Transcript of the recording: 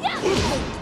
Yeah!